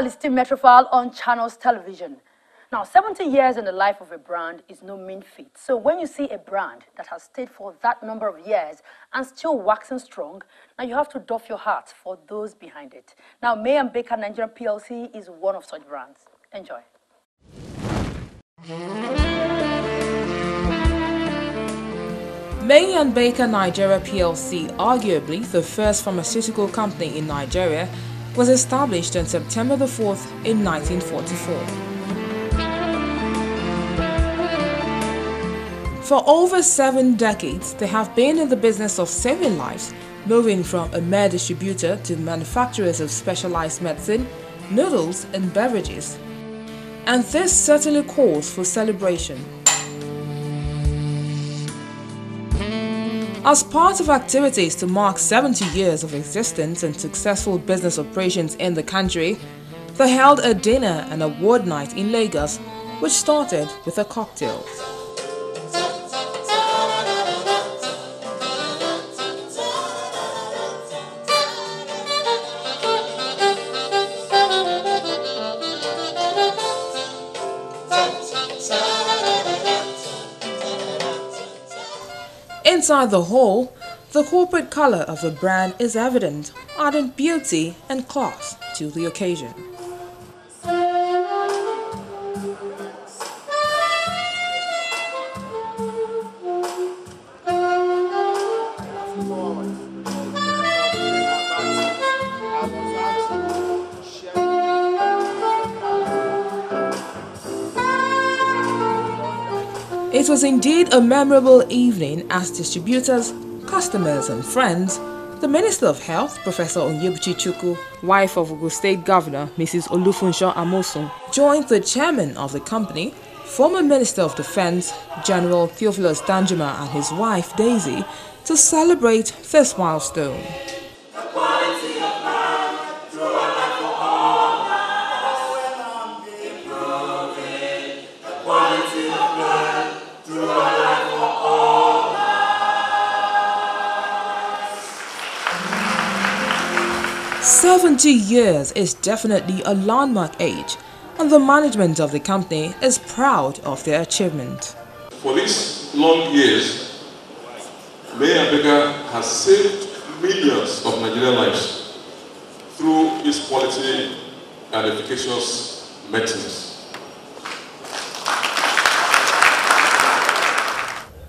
listing Metrofile on Channels Television. Now, 70 years in the life of a brand is no mean feat. So when you see a brand that has stayed for that number of years and still waxing strong, now you have to doff your hat for those behind it. Now, May and Baker Nigerian PLC is one of such brands. Enjoy. May and Baker Nigeria PLC, arguably the first pharmaceutical company in Nigeria, was established on September the 4th in 1944. For over seven decades, they have been in the business of saving lives, moving from a mere distributor to manufacturers of specialized medicine, noodles, and beverages. And this certainly calls for celebration. As part of activities to mark 70 years of existence and successful business operations in the country, they held a dinner and award night in Lagos, which started with a cocktail. Inside the hall, the corporate color of the brand is evident, adding beauty and class to the occasion. It was indeed a memorable evening as distributors, customers and friends, the Minister of Health, Professor Onyebuchi Chukwu, wife of Ogun State Governor Mrs. Olufunso Amosun, joined the chairman of the company, former Minister of Defense, General Theophilus Danjuma and his wife Daisy, to celebrate this milestone. 70 years is definitely a landmark age, and the management of the company is proud of their achievement. For these long years, May and Baker has saved millions of Nigerian lives through his quality and efficacious medicines.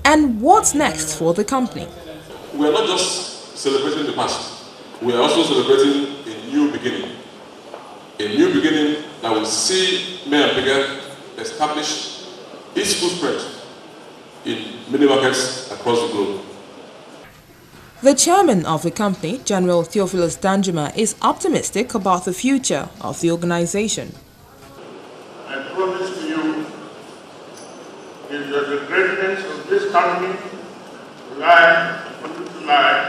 And what's next for the company? We are not just celebrating the past, we are also celebrating a new beginning. A new beginning that will see May and Baker establish its footprint in many markets across the globe. The chairman of the company, General Theophilus Danjuma, is optimistic about the future of the organization. I promise to you is that the greatness of this company lie, to lie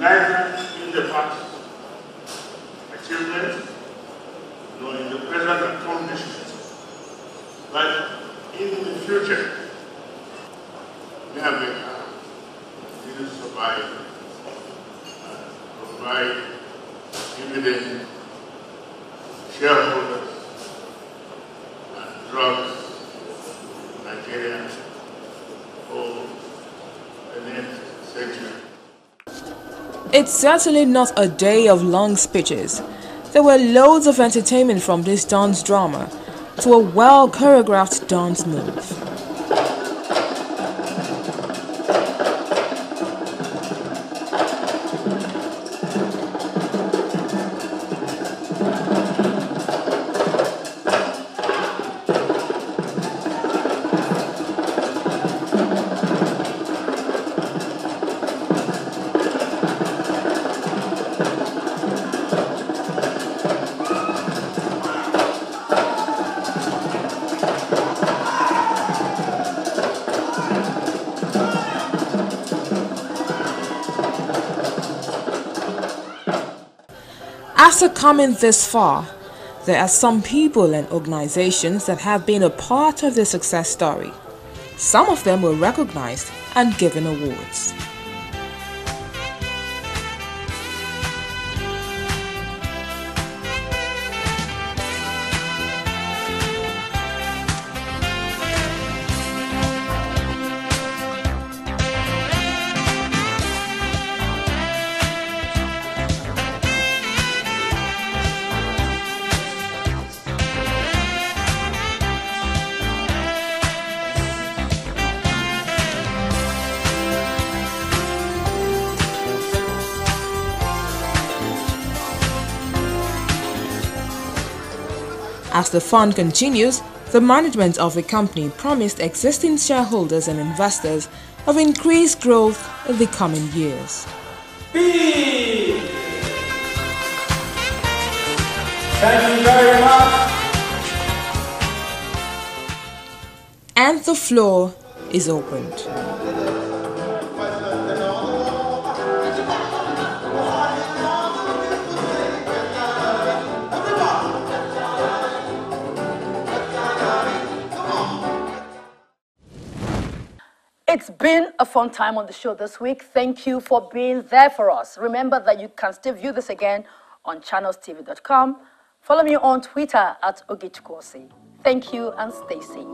neither in the past. Achievements? Nor in the present accomplishments, but in the future. We have will survive, uh, provide dividend shareholders and drugs Nigeria for the next century. It's certainly not a day of long speeches. There were loads of entertainment from this dance drama to a well choreographed dance move. After coming this far, there are some people and organizations that have been a part of the success story. Some of them were recognized and given awards. As the fund continues, the management of the company promised existing shareholders and investors of increased growth in the coming years. B. Thank you very much. And the floor is opened. It's been a fun time on the show this week. Thank you for being there for us. Remember that you can still view this again on channelstv.com. Follow me on Twitter at Ogechukwuose. Thank you and stay safe.